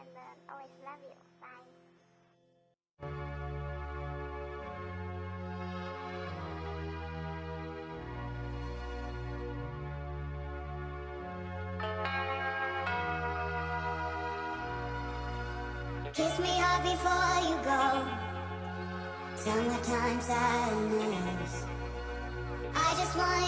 and always love you. Bye. Kiss me hard before you go. Summertime sadness. I just want.